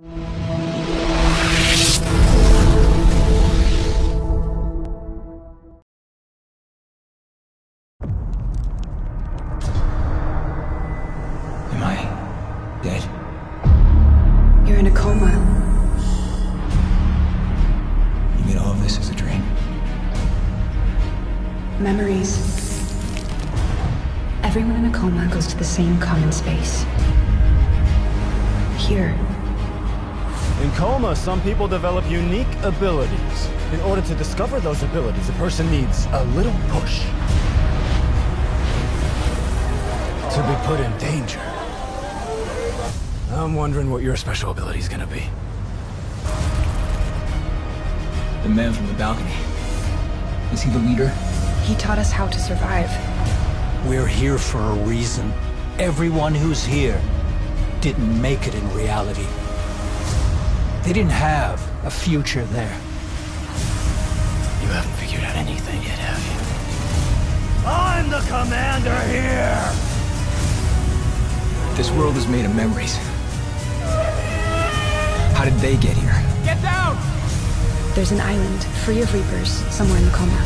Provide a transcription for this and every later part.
Am I dead? You're in a coma. You mean all of this is a dream? Memories. Everyone in a coma goes to the same common space. Here. In coma, some people develop unique abilities. In order to discover those abilities, a person needs a little push. To be put in danger. I'm wondering what your special ability is gonna be. The man from the balcony. Is he the leader? He taught us how to survive. We're here for a reason. Everyone who's here didn't make it in reality. They didn't have a future there. You haven't figured out anything yet, have you? I'm the commander here! This world is made of memories. How did they get here? Get down! There's an island free of Reapers somewhere in the coma.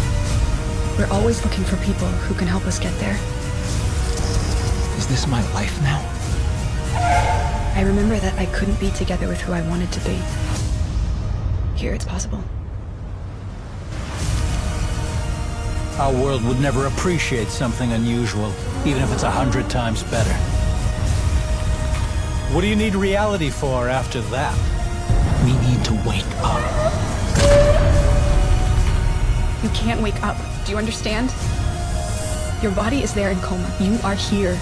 We're always looking for people who can help us get there. Is this my life now? I remember that I couldn't be together with who I wanted to be. Here it's possible. Our world would never appreciate something unusual, even if it's a hundred times better. What do you need reality for after that? We need to wake up. You can't wake up. Do you understand? Your body is there in coma. You are here.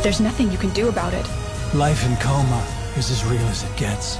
There's nothing you can do about it. Life in coma is as real as it gets.